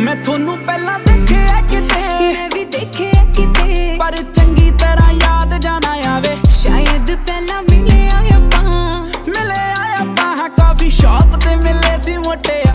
ਮੈਂ ਤੁਹਾਨੂੰ ਪਹਿਲਾਂ ਦੇਖਿਆ ਕਿਤੇ। ਮੈਂ ਵੀ ਦੇਖਿਆ ਕਿਤੇ। ਪਰ ਚੰਗੀ ਤਰ੍ਹਾਂ ਯਾਦ ਜਾਣਾ ਆਵੇ। ਸ਼ਾਇਦ ਪਹਿਲਾਂ ਮਿਲ